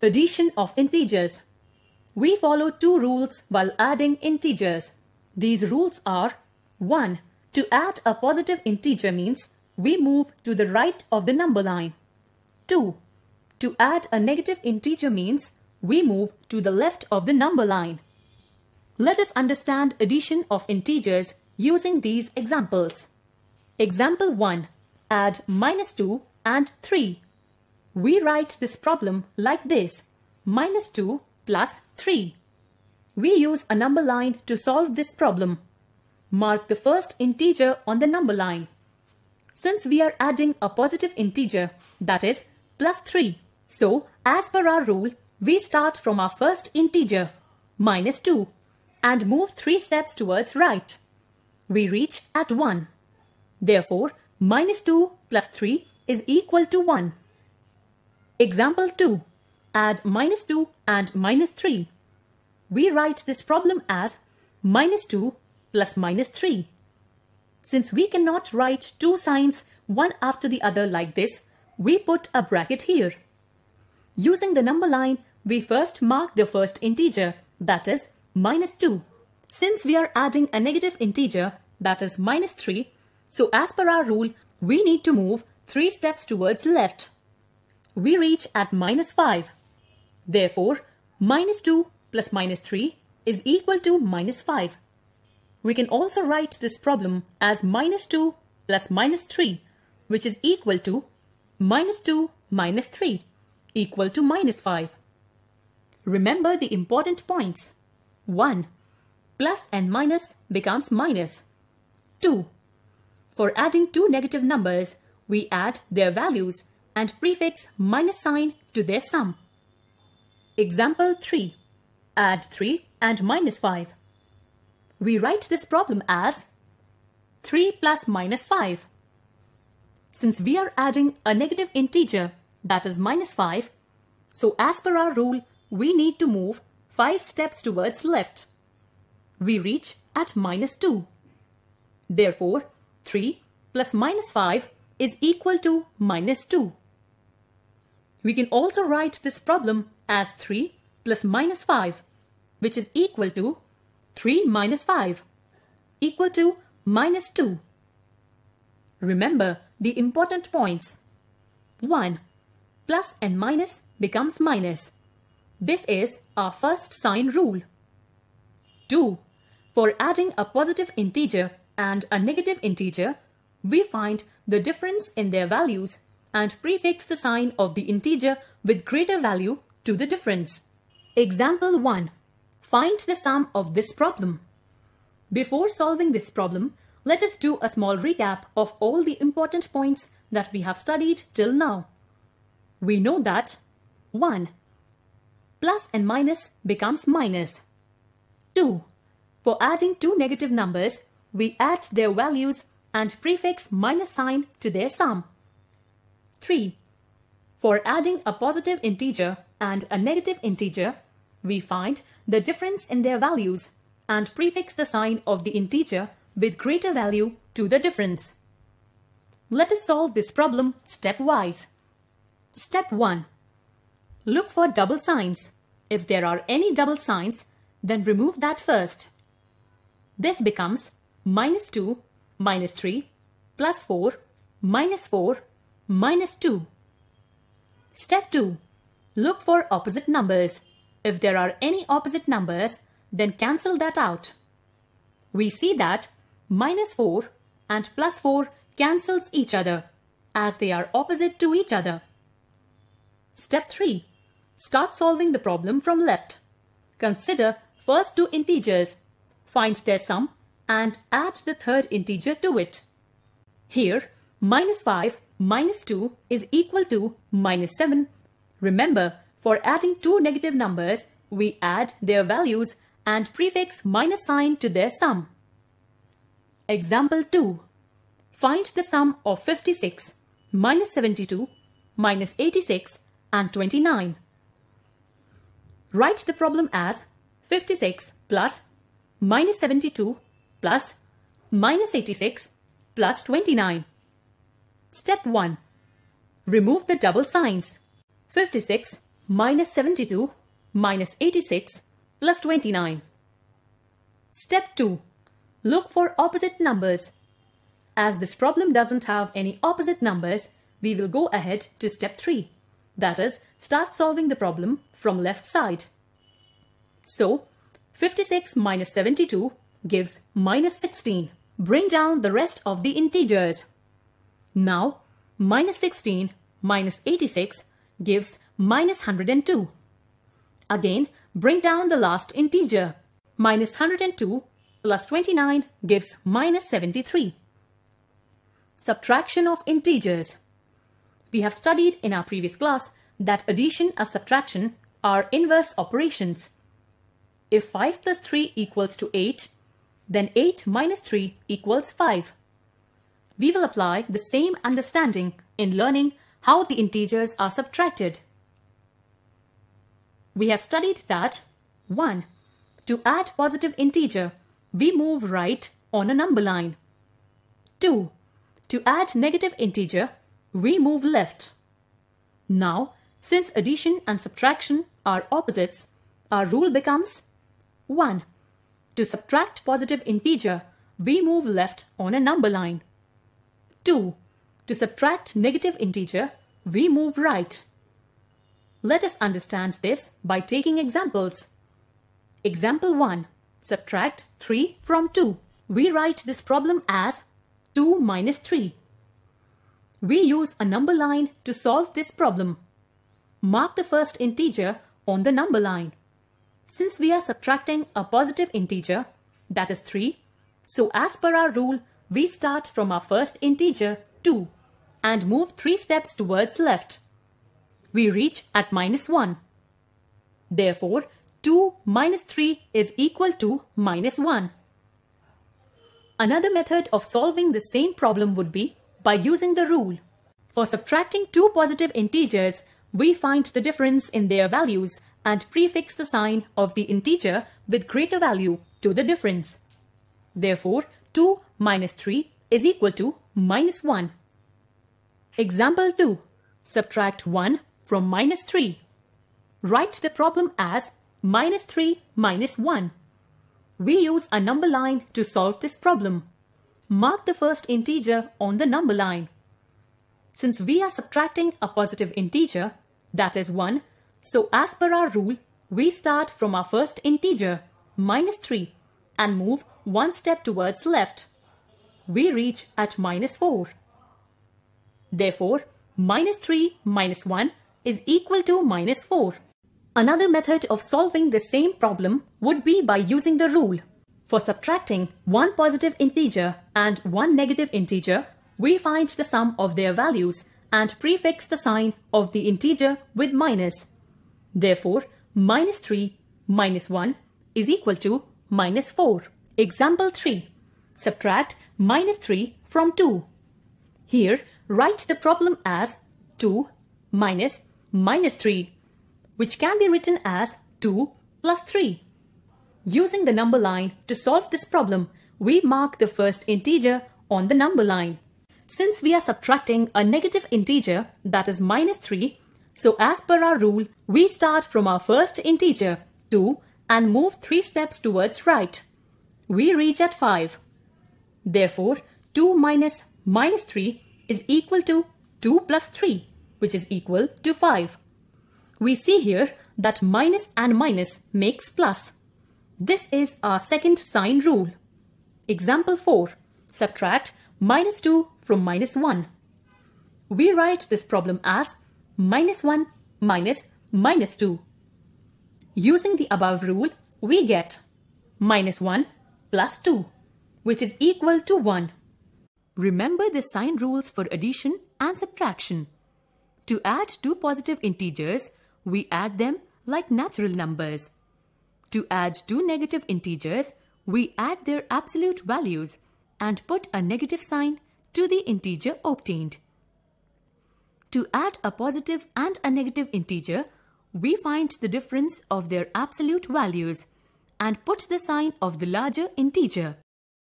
Addition of integers. We follow two rules while adding integers. These rules are 1. To add a positive integer means we move to the right of the number line. 2. To add a negative integer means we move to the left of the number line. Let us understand addition of integers using these examples. Example 1. Add minus 2 and 3. We write this problem like this. Minus 2 plus 3. We use a number line to solve this problem. Mark the first integer on the number line. Since we are adding a positive integer, that is plus 3. So, as per our rule, we start from our first integer, minus 2, and move 3 steps towards right. We reach at 1. Therefore, minus 2 plus 3 is equal to 1. Example 2. Add minus 2 and minus 3. We write this problem as minus 2 plus minus 3. Since we cannot write two signs one after the other like this, we put a bracket here. Using the number line, we first mark the first integer, that is minus 2. Since we are adding a negative integer, that is minus 3, so as per our rule, we need to move 3 steps towards left we reach at minus 5. Therefore, minus 2 plus minus 3 is equal to minus 5. We can also write this problem as minus 2 plus minus 3, which is equal to minus 2 minus 3, equal to minus 5. Remember the important points. 1. Plus and minus becomes minus. 2. For adding two negative numbers, we add their values and prefix minus sign to their sum. Example 3. Add 3 and minus 5. We write this problem as 3 plus minus 5. Since we are adding a negative integer that is minus 5, so as per our rule, we need to move 5 steps towards left. We reach at minus 2. Therefore, 3 plus minus 5 is equal to minus 2. We can also write this problem as 3 plus minus 5, which is equal to 3 minus 5, equal to minus 2. Remember the important points. 1. Plus and minus becomes minus. This is our first sign rule. 2. For adding a positive integer and a negative integer, we find the difference in their values and prefix the sign of the integer with greater value to the difference. Example 1. Find the sum of this problem. Before solving this problem, let us do a small recap of all the important points that we have studied till now. We know that 1. Plus and minus becomes minus. 2. For adding two negative numbers, we add their values and prefix minus sign to their sum. 3. For adding a positive integer and a negative integer, we find the difference in their values and prefix the sign of the integer with greater value to the difference. Let us solve this problem stepwise. Step 1. Look for double signs. If there are any double signs, then remove that first. This becomes minus 2, minus 3, plus 4, minus 4, minus 2. Step 2. Look for opposite numbers. If there are any opposite numbers, then cancel that out. We see that minus 4 and plus 4 cancels each other as they are opposite to each other. Step 3. Start solving the problem from left. Consider first two integers. Find their sum and add the third integer to it. Here, minus 5 minus 2 is equal to minus 7. Remember, for adding two negative numbers, we add their values and prefix minus sign to their sum. Example 2. Find the sum of 56, minus 72, minus 86 and 29. Write the problem as 56 plus minus 72 plus minus 86 plus 29. Step 1. Remove the double signs. 56 minus 72 minus 86 plus 29. Step 2. Look for opposite numbers. As this problem doesn't have any opposite numbers, we will go ahead to step 3. That is, start solving the problem from left side. So, 56 minus 72 gives minus 16. Bring down the rest of the integers. Now, minus 16 minus 86 gives minus 102. Again, bring down the last integer. Minus 102 plus 29 gives minus 73. Subtraction of integers. We have studied in our previous class that addition and subtraction are inverse operations. If 5 plus 3 equals to 8, then 8 minus 3 equals 5. We will apply the same understanding in learning how the integers are subtracted. We have studied that 1. To add positive integer, we move right on a number line. 2. To add negative integer, we move left. Now, since addition and subtraction are opposites, our rule becomes 1. To subtract positive integer, we move left on a number line. 2. To subtract negative integer, we move right. Let us understand this by taking examples. Example 1. Subtract 3 from 2. We write this problem as 2 minus 3. We use a number line to solve this problem. Mark the first integer on the number line. Since we are subtracting a positive integer, that is 3, so as per our rule, we start from our first integer 2 and move 3 steps towards left. We reach at minus 1. Therefore, 2 minus 3 is equal to minus 1. Another method of solving the same problem would be by using the rule. For subtracting two positive integers, we find the difference in their values and prefix the sign of the integer with greater value to the difference. Therefore, 2 minus 3 is equal to minus 1. Example 2. Subtract 1 from minus 3. Write the problem as minus 3 minus 1. We use a number line to solve this problem. Mark the first integer on the number line. Since we are subtracting a positive integer, that is 1, so as per our rule, we start from our first integer, minus 3, and move one step towards left. We reach at minus 4. Therefore, minus 3 minus 1 is equal to minus 4. Another method of solving the same problem would be by using the rule. For subtracting one positive integer and one negative integer, we find the sum of their values and prefix the sign of the integer with minus. Therefore, minus 3 minus 1 is equal to minus 4. Example 3. Subtract minus 3 from 2. Here, write the problem as 2 minus minus 3, which can be written as 2 plus 3. Using the number line to solve this problem, we mark the first integer on the number line. Since we are subtracting a negative integer that is minus 3, so as per our rule, we start from our first integer 2 and move 3 steps towards right. We reach at 5. Therefore, 2 minus minus 3 is equal to 2 plus 3, which is equal to 5. We see here that minus and minus makes plus. This is our second sign rule. Example 4. Subtract minus 2 from minus 1. We write this problem as minus 1 minus minus 2. Using the above rule, we get minus 1 plus 2, which is equal to 1. Remember the sign rules for addition and subtraction. To add two positive integers, we add them like natural numbers. To add two negative integers, we add their absolute values and put a negative sign to the integer obtained. To add a positive and a negative integer, we find the difference of their absolute values and put the sign of the larger integer.